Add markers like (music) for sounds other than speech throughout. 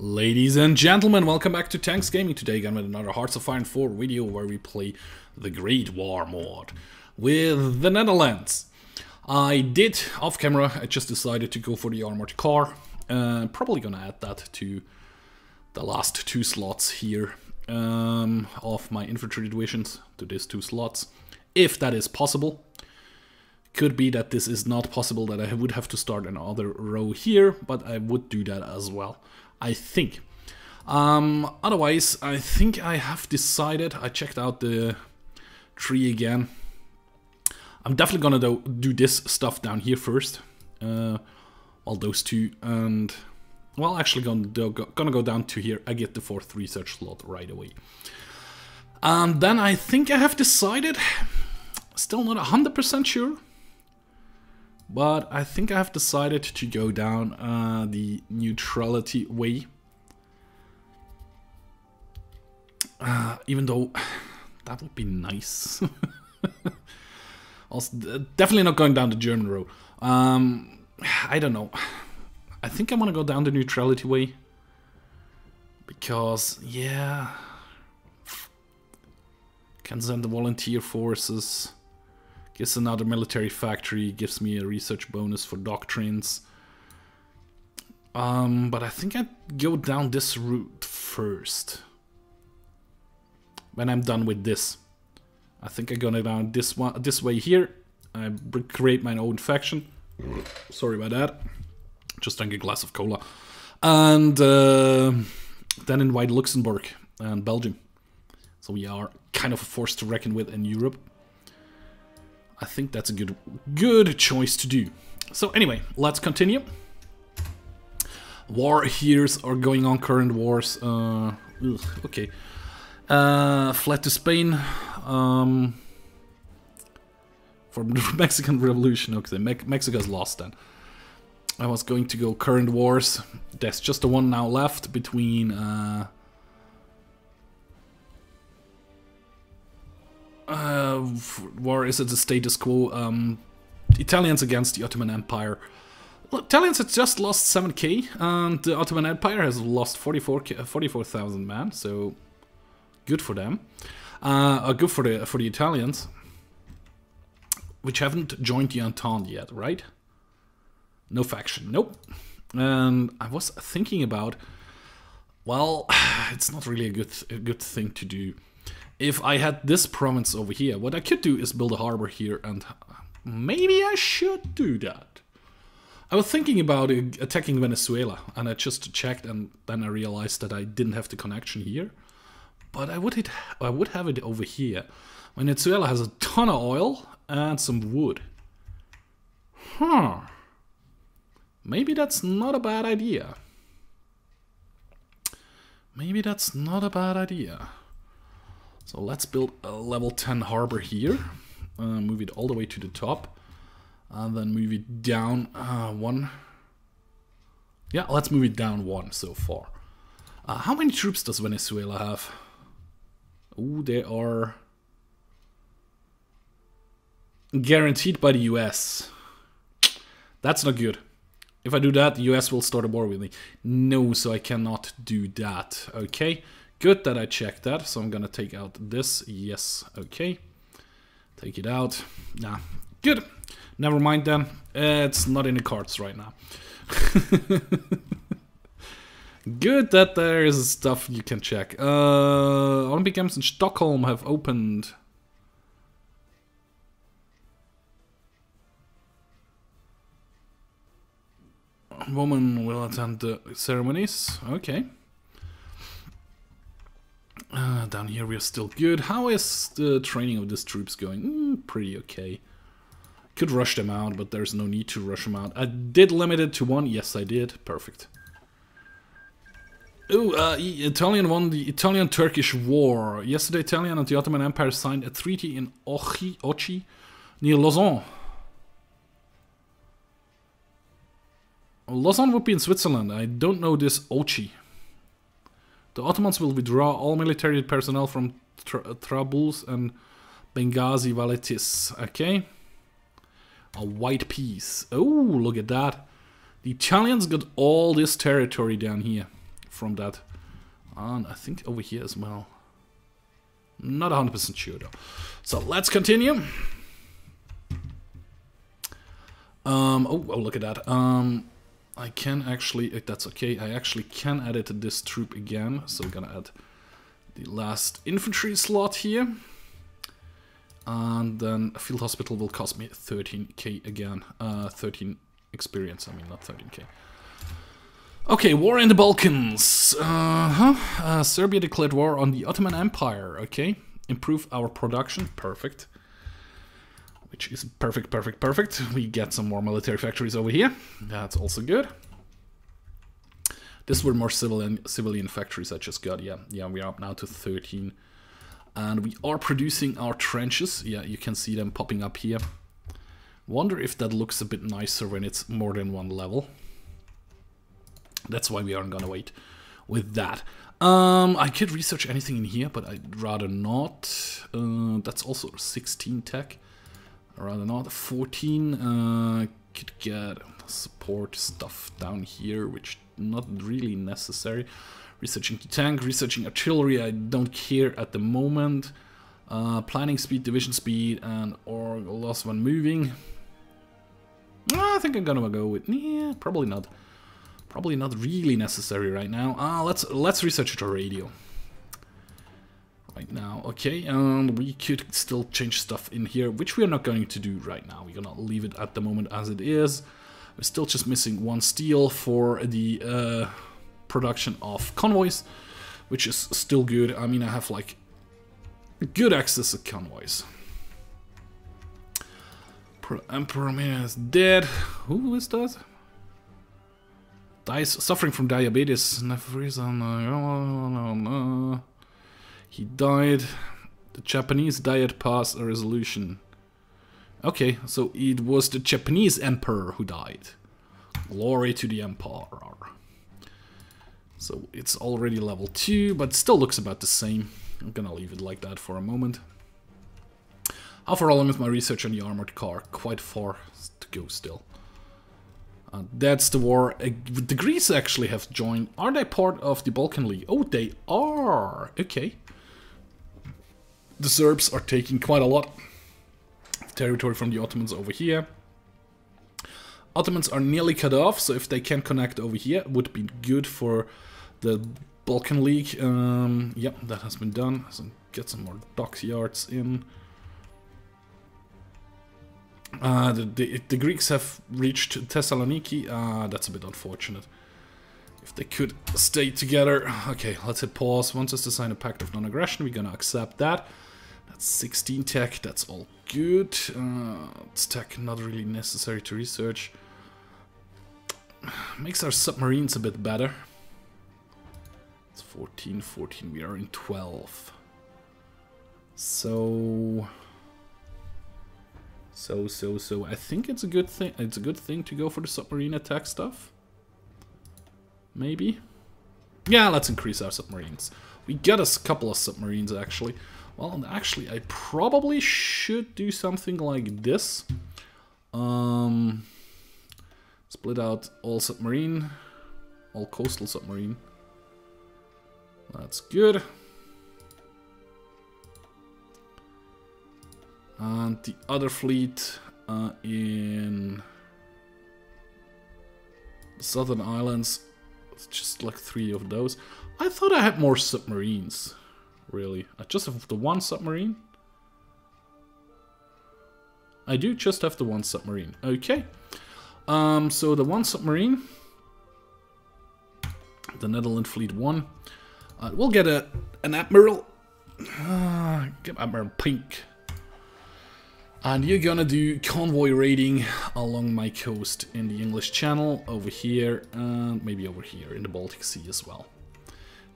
Ladies and gentlemen, welcome back to Tanks Gaming. Today again with another Hearts of Iron 4 video where we play the Great War mod with the Netherlands. I did, off camera, I just decided to go for the armored car. Uh, probably gonna add that to the last two slots here um, of my infantry divisions, to these two slots, if that is possible. Could be that this is not possible, that I would have to start another row here, but I would do that as well. I think. Um, otherwise, I think I have decided, I checked out the tree again. I'm definitely gonna do, do this stuff down here first. Uh, those two, and... Well, actually gonna, do, gonna go down to here. I get the fourth research slot right away. And then I think I have decided, still not 100% sure, but I think I have decided to go down uh, the neutrality way. Uh, even though (sighs) that would be nice. (laughs) also, definitely not going down the German road. Um, I don't know. (sighs) I think I want to go down the neutrality way. Because, yeah... Can send the volunteer forces. Gets another military factory, gives me a research bonus for doctrines. Um, but I think I'd go down this route first. When I'm done with this. I think I'm gonna down this one this way here. I create my own faction. Sorry about that. Just drank a glass of cola. And uh, then invite Luxembourg and Belgium. So we are kind of a force to reckon with in Europe. I think that's a good good choice to do. So anyway, let's continue. War here's are going on, current wars. Uh, ugh, okay. Uh, fled to Spain um, for the (laughs) Mexican Revolution. Okay, Me Mexico's lost then. I was going to go current wars. There's just the one now left between uh, uh, war is it the status quo? Um, Italians against the Ottoman Empire. Well, Italians have just lost 7k, and the Ottoman Empire has lost 44,000 44, men, so good for them. Uh, uh, good for the for the Italians, which haven't joined the Entente yet, right? No faction, nope. And I was thinking about, well, (sighs) it's not really a good a good thing to do if I had this province over here, what I could do is build a harbor here, and maybe I should do that. I was thinking about attacking Venezuela, and I just checked, and then I realized that I didn't have the connection here. But I would, it, I would have it over here. Venezuela has a ton of oil and some wood. Huh. Maybe that's not a bad idea. Maybe that's not a bad idea. So let's build a level 10 harbor here. Uh, move it all the way to the top. And then move it down uh, one. Yeah, let's move it down one so far. Uh, how many troops does Venezuela have? Oh, they are guaranteed by the US. That's not good. If I do that, the US will start a war with me. No, so I cannot do that. Okay. Good that I checked that, so I'm gonna take out this. Yes, okay. Take it out. Nah, good. Never mind then. It's not in the cards right now. (laughs) good that there is stuff you can check. Uh, Olympic Games in Stockholm have opened. Woman will attend the ceremonies. Okay. Uh, down here we are still good. How is the training of these troops going? Mm, pretty okay. Could rush them out, but there's no need to rush them out. I did limit it to one. Yes, I did. Perfect. Oh, uh, Italian won the Italian-Turkish War. Yesterday, Italian and the Ottoman Empire signed a treaty in Ochi, Ochi near Lausanne. Lausanne would be in Switzerland. I don't know this Ochi. The Ottomans will withdraw all military personnel from Tra Trablus and Benghazi Valetis. Okay. A white peace. Oh, look at that. The Italians got all this territory down here. from that. And I think over here as well. Not 100% sure though. So let's continue. Um, oh, oh, look at that. Um, I can actually, if that's okay, I actually can edit this troop again. So we're gonna add the last infantry slot here. And then field hospital will cost me 13k again. Uh, 13 experience, I mean, not 13k. Okay, war in the Balkans. Uh -huh. uh, Serbia declared war on the Ottoman Empire. Okay, improve our production. Perfect. Which is perfect, perfect, perfect. We get some more military factories over here. That's also good. This were more civilian civilian factories I just got. Yeah, yeah, we are up now to 13. And we are producing our trenches. Yeah, you can see them popping up here. Wonder if that looks a bit nicer when it's more than one level. That's why we aren't gonna wait with that. Um, I could research anything in here, but I'd rather not. Uh, that's also 16 tech. Rather not. 14 uh, could get support stuff down here, which not really necessary. Researching tank, researching artillery, I don't care at the moment. Uh, planning speed, division speed, and or loss when moving. I think I'm gonna go with yeah, probably not. Probably not really necessary right now. Ah, uh, let's let's research the radio. Right now, okay, and we could still change stuff in here, which we are not going to do right now. We're gonna leave it at the moment as it is. We're still just missing one steel for the uh, production of convoys, which is still good. I mean, I have like good access to convoys. Emperor Mania is dead. Who is that? Dies suffering from diabetes. He died. The Japanese diet passed a resolution. Okay, so it was the Japanese emperor who died. Glory to the emperor. So it's already level 2, but still looks about the same. I'm gonna leave it like that for a moment. How far along is my research on the armored car? Quite far to go still. Uh, that's the war. The Greeks actually have joined. Are they part of the Balkan League? Oh, they are. Okay. The Serbs are taking quite a lot of territory from the Ottomans over here. Ottomans are nearly cut off, so if they can connect over here, it would be good for the Balkan League. Um, yep, that has been done. So get some more dockyards in. Uh, the, the, the, Greeks have reached Thessaloniki. Uh, that's a bit unfortunate. If they could stay together. Okay, let's hit pause. Wants us to sign a pact of non-aggression. We're gonna accept that. That's 16 tech. That's all good. Uh, it's tech not really necessary to research. (sighs) Makes our submarines a bit better. It's 14, 14. We are in 12. So... So, so, so, I think it's a good thing. It's a good thing to go for the submarine attack stuff. Maybe? Yeah, let's increase our submarines. We got a couple of submarines, actually. Well, actually, I probably should do something like this. Um, split out all submarine, all coastal submarine. That's good. And the other fleet uh, in the Southern Islands, it's just like three of those. I thought I had more submarines, really. I just have the one submarine. I do just have the one submarine. Okay. Um, so the one submarine, the Netherlands Fleet 1, uh, we'll get a an Admiral. Uh, get Admiral Pink. And you're gonna do convoy raiding along my coast in the English Channel, over here, and maybe over here in the Baltic Sea as well.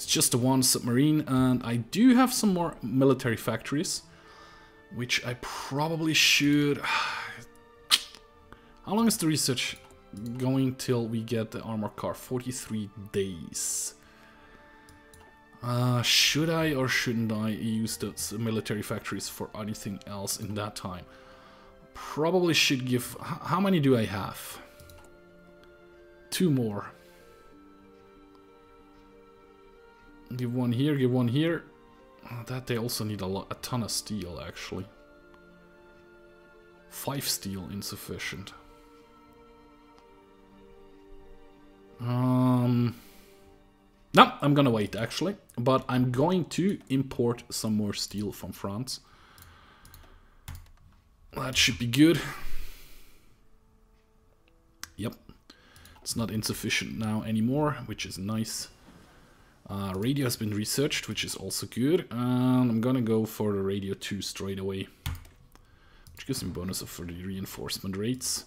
It's just the one submarine, and I do have some more military factories, which I probably should... (sighs) How long is the research going till we get the armor car? 43 days. Uh, should I or shouldn't I use those military factories for anything else in that time? Probably should give... How many do I have? Two more. Give one here, give one here. Oh, that they also need a, lot, a ton of steel, actually. Five steel insufficient. Um, no, I'm gonna wait actually, but I'm going to import some more steel from France. That should be good. Yep, it's not insufficient now anymore, which is nice. Uh, radio has been researched, which is also good. And I'm gonna go for the radio 2 straight away. Which gives me bonus for the reinforcement rates.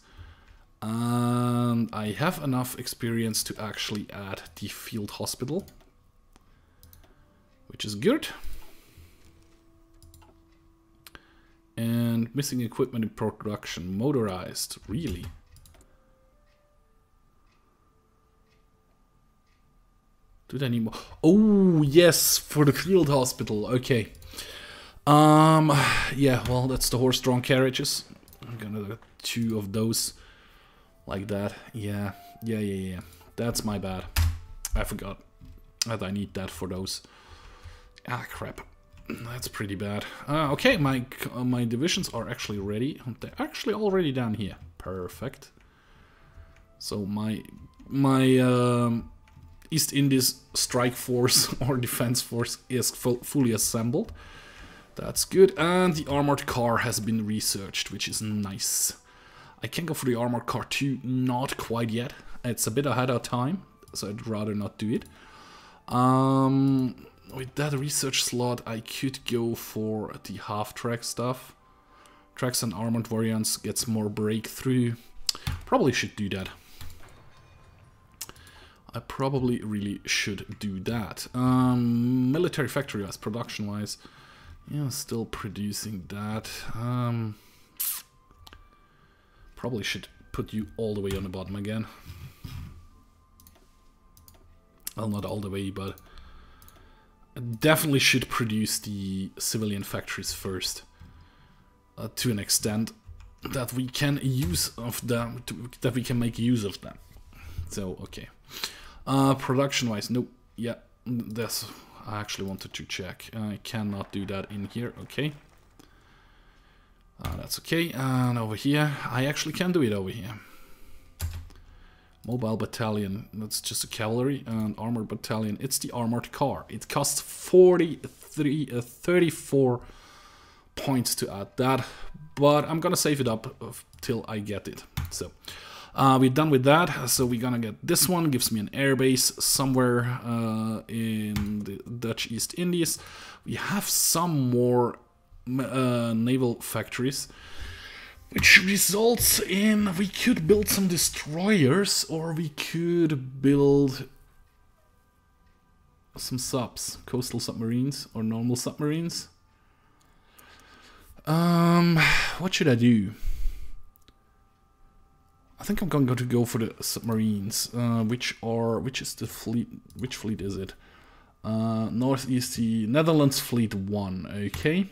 And I have enough experience to actually add the field hospital. Which is good. And missing equipment in production. Motorized, really? Do they need more? Oh, yes, for the field hospital. Okay. Um, yeah, well, that's the horse-drawn carriages. I'm gonna do two of those like that. Yeah, yeah, yeah, yeah. That's my bad. I forgot that I need that for those. Ah, crap. That's pretty bad. Uh, okay, my uh, my divisions are actually ready. They're actually already down here. Perfect. So my my um, East Indies strike force (laughs) or defense force is fully assembled. That's good. And the armored car has been researched, which is nice. I can go for the armored car too, not quite yet. It's a bit ahead of time, so I'd rather not do it. Um, with that research slot, I could go for the half-track stuff. Tracks and armored variants gets more breakthrough. Probably should do that. I probably really should do that. Um, military factory wise, production wise, yeah, still producing that. Um, probably should put you all the way on the bottom again. Well, not all the way, but definitely should produce the civilian factories first. Uh, to an extent that we can use of them, to, that we can make use of them. So, okay. Uh, Production-wise, nope. Yeah, that's... I actually wanted to check. I cannot do that in here. Okay. Uh, that's okay. And over here, I actually can do it over here. Mobile battalion, that's just a cavalry. And armored battalion, it's the armored car. It costs 43, uh, 34 points to add that. But I'm gonna save it up till I get it. So, uh, we're done with that, so we're gonna get this one, gives me an airbase somewhere uh, in the Dutch East Indies. We have some more uh, naval factories, which results in we could build some destroyers, or we could build some subs, coastal submarines, or normal submarines. Um, what should I do? I think I'm going to go for the submarines, uh, which are which is the fleet? Which fleet is it? Uh, Northeast the Netherlands Fleet One. Okay,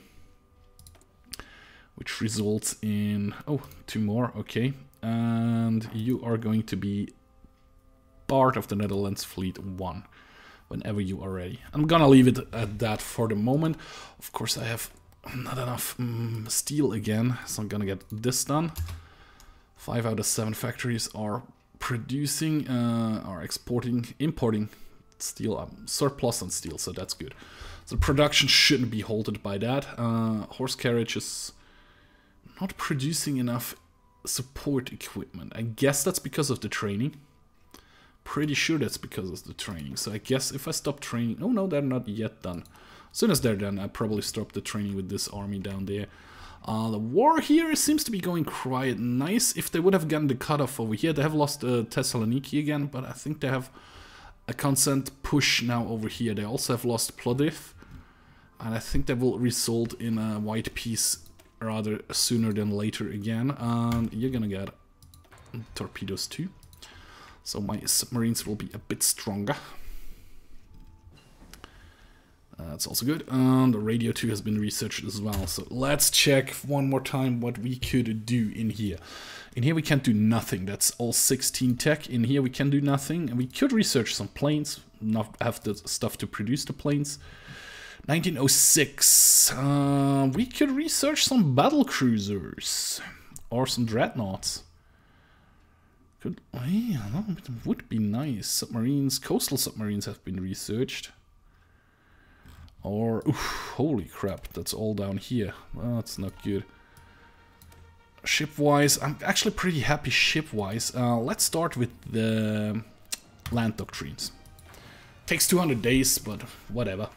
which results in oh two more. Okay, and you are going to be part of the Netherlands Fleet One whenever you are ready. I'm gonna leave it at that for the moment. Of course, I have not enough um, steel again, so I'm gonna get this done. Five out of seven factories are producing, uh, are exporting, importing steel, um, surplus on steel, so that's good. So production shouldn't be halted by that. Uh, horse carriage is not producing enough support equipment. I guess that's because of the training. Pretty sure that's because of the training. So I guess if I stop training... Oh no, they're not yet done. As soon as they're done, I probably stop the training with this army down there. Uh, the war here seems to be going quite nice. If they would have gotten the cutoff over here, they have lost uh, Thessaloniki again, but I think they have a constant push now over here. They also have lost Plovdiv, and I think that will result in a white peace rather sooner than later again. And you're gonna get torpedoes too. So my submarines will be a bit stronger. That's also good. And the radio 2 has been researched as well. So let's check one more time what we could do in here. In here we can't do nothing. That's all 16 tech. In here we can do nothing. And we could research some planes. Not have the stuff to produce the planes. 1906. Uh, we could research some battle cruisers. Or some dreadnoughts. Could, oh yeah, that would be nice. Submarines, coastal submarines have been researched. Or, oof, holy crap, that's all down here. that's not good. Ship-wise, I'm actually pretty happy ship-wise. Uh, let's start with the land doctrines. Takes 200 days, but whatever.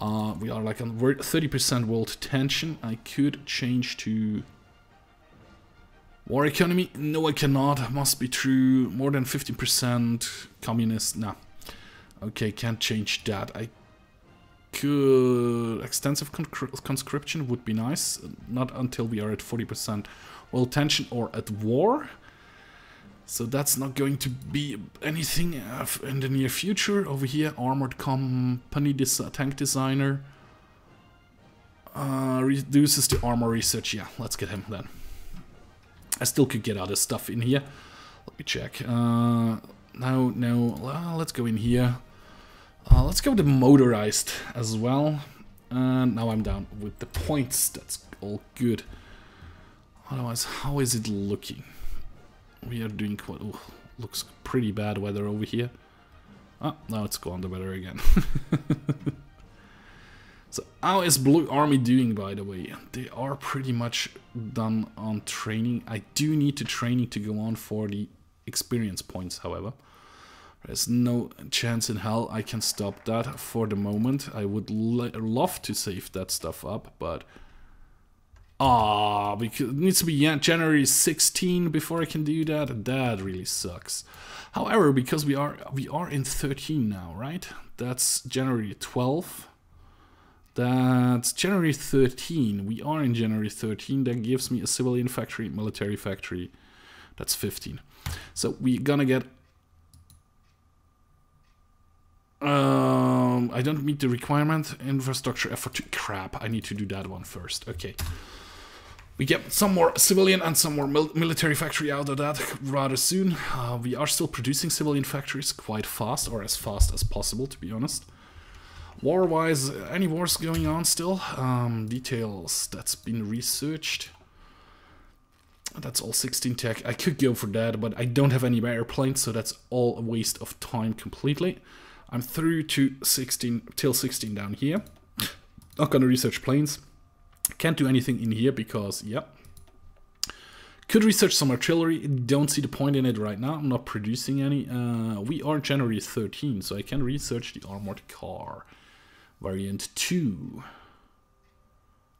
Uh, we are like on 30% world tension. I could change to war economy. No, I cannot. Must be true. More than 50% communist. Nah. Okay, can't change that. I Extensive conscription would be nice. Not until we are at 40% world tension or at war. So that's not going to be anything in the near future. Over here, armored company des tank designer. Uh, reduces the armor research. Yeah, let's get him then. I still could get other stuff in here. Let me check. Uh, no, no. Well, let's go in here. Uh, let's go with the motorized as well. And now I'm down with the points. That's all good. Otherwise, how is it looking? We are doing quite... Ooh, looks pretty bad weather over here. Oh, now it's gone the weather again. (laughs) so how is Blue Army doing, by the way? They are pretty much done on training. I do need to training to go on for the experience points, however. There's no chance in hell I can stop that for the moment. I would love to save that stuff up, but... Ah, because it needs to be January 16 before I can do that. That really sucks. However, because we are we are in 13 now, right? That's January 12. That's January 13. We are in January 13. That gives me a civilian factory, military factory. That's 15. So we're gonna get um, I don't meet the requirement. Infrastructure effort to crap. I need to do that one first. Okay. We get some more civilian and some more mil military factory out of that rather soon. Uh, we are still producing civilian factories quite fast, or as fast as possible, to be honest. War-wise, any wars going on still? Um, details, that's been researched. That's all 16 tech. I could go for that, but I don't have any airplanes, so that's all a waste of time completely. I'm through to 16 till 16 down here. Not gonna research planes. Can't do anything in here because, yep. Could research some artillery. Don't see the point in it right now. I'm not producing any. Uh, we are January 13, so I can research the armored car. Variant 2.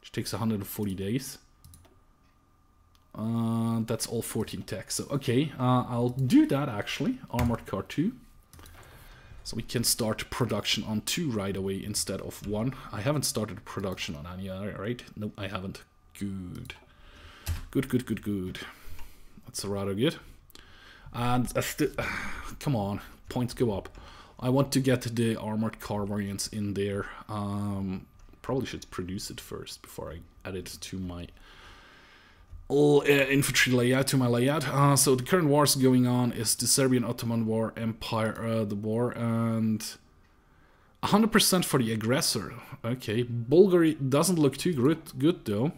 Which takes 140 days. Uh, that's all 14 tech. So, okay, uh, I'll do that actually. Armored car 2. So we can start production on two right away instead of one. I haven't started production on any other, right? No, I haven't. Good. Good, good, good, good. That's rather good. And (sighs) come on, points go up. I want to get the armored car variants in there. Um, probably should produce it first before I add it to my infantry layout to my layout. Uh, so the current wars going on is the Serbian Ottoman War, Empire, uh, the war, and 100% for the aggressor. Okay, Bulgaria doesn't look too good, good though.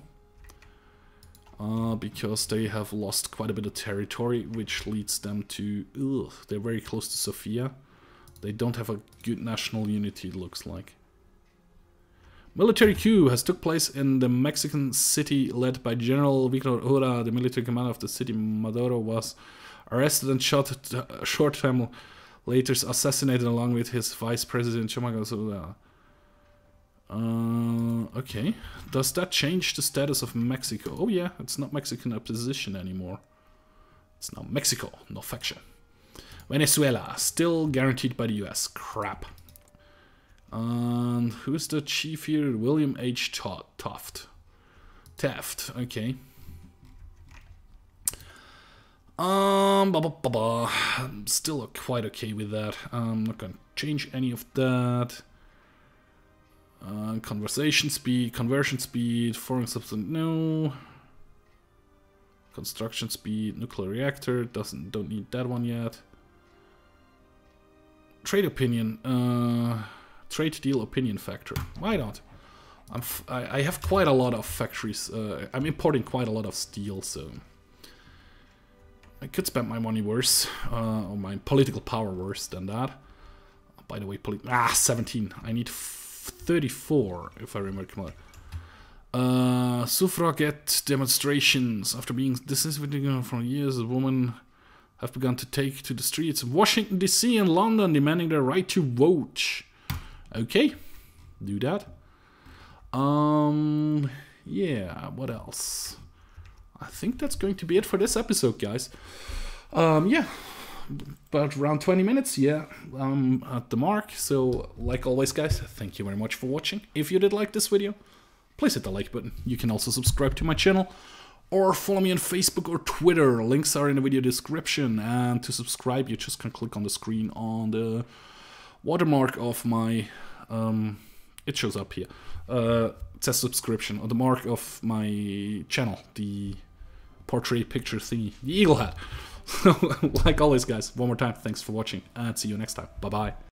Uh, because they have lost quite a bit of territory, which leads them to... Ugh, they're very close to Sofia. They don't have a good national unity, it looks like. Military coup has took place in the Mexican city led by General Victor Hura. The military commander of the city, Madero, was arrested and shot a short time later assassinated along with his vice president, Chamaga uh, okay. Does that change the status of Mexico? Oh yeah, it's not Mexican opposition anymore. It's now Mexico, no faction. Venezuela, still guaranteed by the US. Crap. And who's the chief here? William H. Toft. Taft, okay. Um. I'm still quite okay with that. I'm not gonna change any of that. Uh, conversation speed, conversion speed, foreign substance, no. Construction speed, nuclear reactor, doesn't don't need that one yet. Trade opinion, uh, trade deal opinion factor. Why not? I'm have quite a lot of factories. Uh, I'm importing quite a lot of steel, so I could spend my money worse, uh, or my political power worse than that. By the way, ah, 17. I need 34, if I remember correctly. Uh, suffragette demonstrations. After being dissatisfied for years, a woman have begun to take to the streets of Washington, D.C. and London, demanding their right to vote. Okay, do that. Um, yeah, what else? I think that's going to be it for this episode, guys. Um, yeah, about around 20 minutes, yeah, um, at the mark. So, like always, guys, thank you very much for watching. If you did like this video, please hit the like button. You can also subscribe to my channel or follow me on Facebook or Twitter. Links are in the video description. And to subscribe, you just can click on the screen on the watermark of my, um, it shows up here. Uh, says subscription on the mark of my channel, the portrait picture thingy, the eagle hat. (laughs) like always, guys, one more time, thanks for watching, and see you next time. Bye bye.